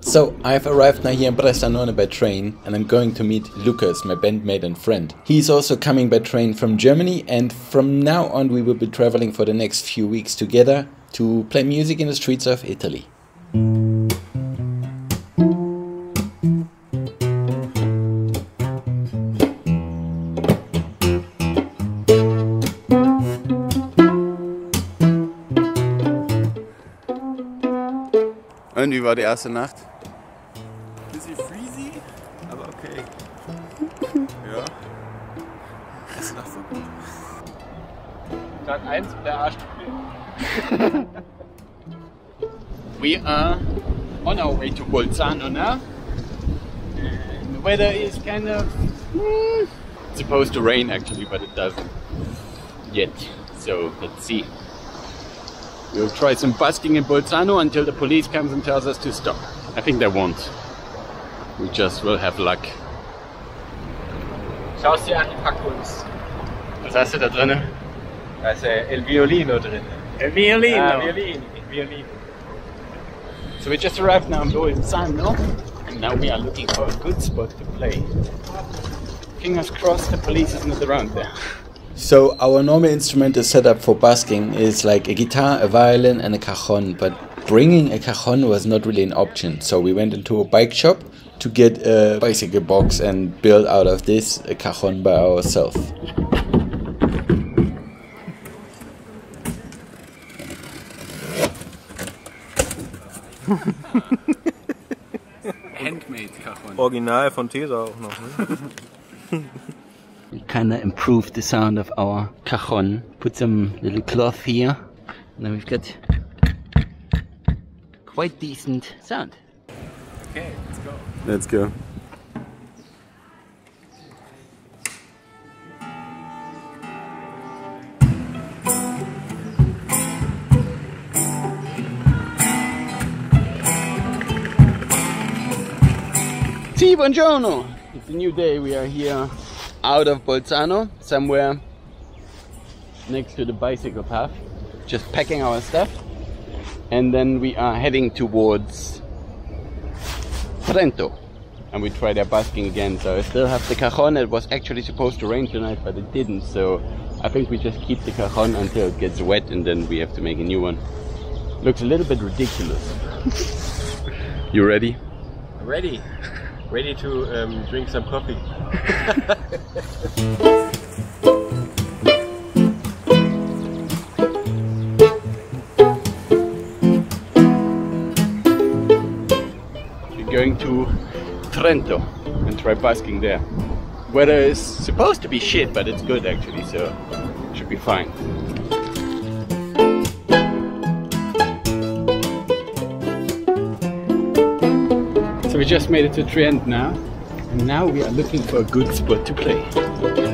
So, I've arrived now here in Bressanone by train and I'm going to meet Lukas, my bandmate and friend. He's also coming by train from Germany and from now on we will be traveling for the next few weeks together to play music in the streets of Italy. Und wie war die erste Nacht? Bisschen freezy, aber okay. ja. Erste Nacht war gut. Tag 1 der Arsch. we are on our way to Bolzano now. And the weather is kind of hmm, supposed to rain actually, but it doesn't yet. So let's see. We'll try some busking in Bolzano until the police comes and tells us to stop. I think they won't. We just will have luck. Schau es dir an, die Packkunst. Was hast du da drin? Da ist äh, El Violino drin. A violin. Ah, Violini. Violini. So we just arrived now in Bolzano and now we are looking for a good spot to play. Fingers crossed the police is not around there. So our normal instrument is set up for busking is like a guitar, a violin and a cajon, but bringing a cajon was not really an option. So we went into a bike shop to get a bicycle box and build out of this a cajon by ourselves. Handmade cajon. Original von Tesa auch noch. Ne? We kind of improved the sound of our cajon. Put some little cloth here, and then we've got quite decent sound. Okay, let's go. Let's go. Sì, buongiorno! It's a new day. We are here out of Bolzano, somewhere next to the bicycle path, just packing our stuff. And then we are heading towards Trento. And we tried our busking again, so I still have the cajon. It was actually supposed to rain tonight, but it didn't. So I think we just keep the cajon until it gets wet and then we have to make a new one. Looks a little bit ridiculous. you ready? Ready. Ready to um, drink some coffee. We're going to Trento and try busking there. Weather is supposed to be shit, but it's good actually, so should be fine. We just made it to Trent now, and now we are looking for a good spot to play.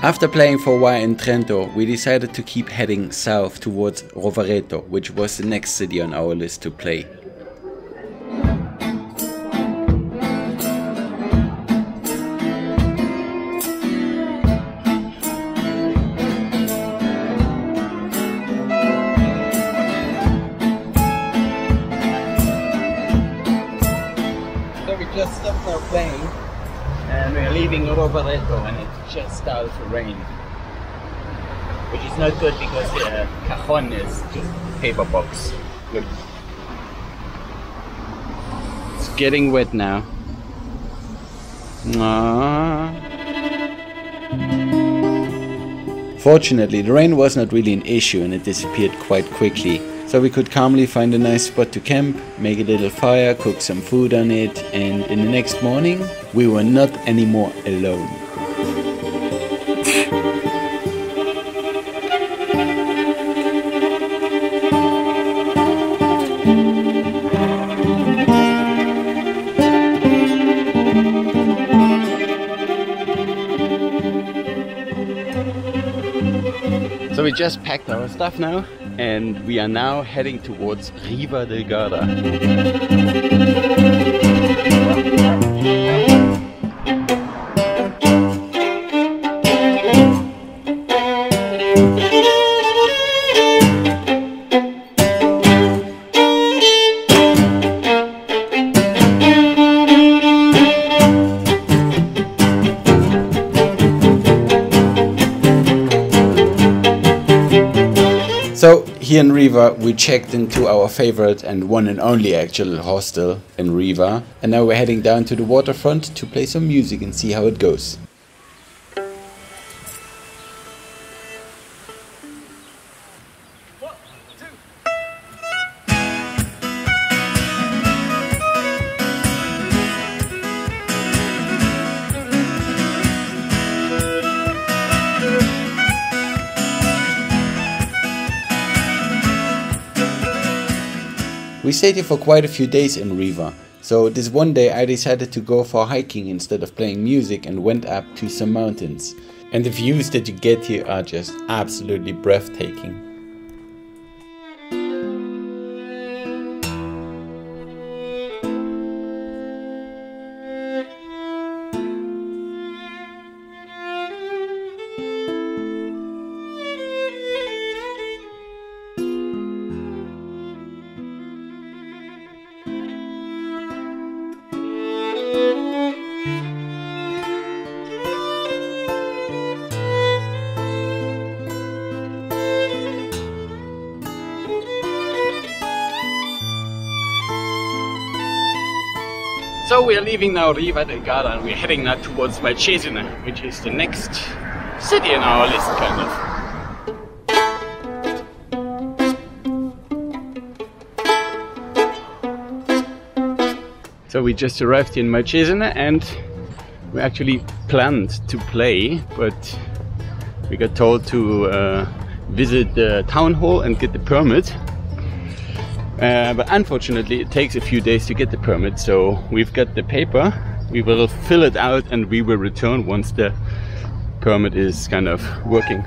After playing for a while in Trento, we decided to keep heading south towards Rovereto, which was the next city on our list to play. Leaving Rovereto and it just started to rain. Which is not good because the cajon is just paper box. Look. It's getting wet now. Ah. Fortunately, the rain was not really an issue and it disappeared quite quickly. So we could calmly find a nice spot to camp, make a little fire, cook some food on it, and in the next morning, we were not anymore alone. So we just packed our stuff now and we are now heading towards Riva del Garda. In Riva, we checked into our favorite and one and only actual hostel in Riva, and now we're heading down to the waterfront to play some music and see how it goes. We stayed here for quite a few days in Riva, so this one day I decided to go for hiking instead of playing music and went up to some mountains. And the views that you get here are just absolutely breathtaking. So we are leaving now Riva del Garda and we're heading now towards Malcesine, which is the next city on our list kind of. So we just arrived in Malcesine and we actually planned to play, but we got told to uh, visit the town hall and get the permit. Uh, but unfortunately, it takes a few days to get the permit, so we've got the paper. We will fill it out and we will return once the permit is kind of working.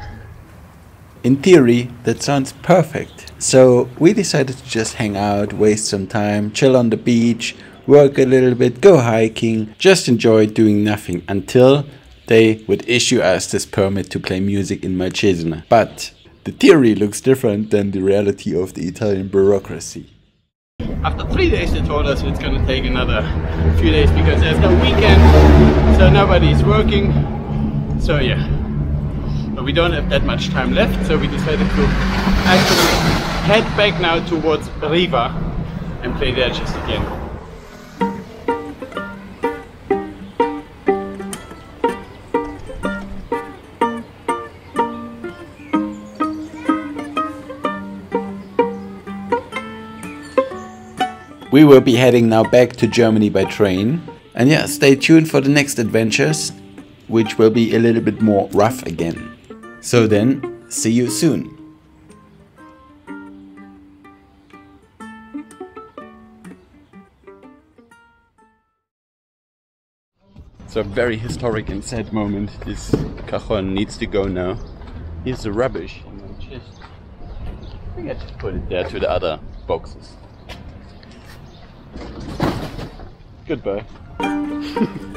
In theory, that sounds perfect. So we decided to just hang out, waste some time, chill on the beach, work a little bit, go hiking, just enjoy doing nothing until they would issue us this permit to play music in Malcesine. But the theory looks different than the reality of the Italian bureaucracy. After three days, they told us it's gonna take another few days because there's no weekend, so nobody's working. So yeah, but we don't have that much time left, so we decided to actually head back now towards Riva and play there just again. We will be heading now back to Germany by train. And yeah, stay tuned for the next adventures, which will be a little bit more rough again. So then, see you soon. It's a very historic and sad moment. This cajon needs to go now. Here's the rubbish. I think I just put it there to the other boxes. Goodbye.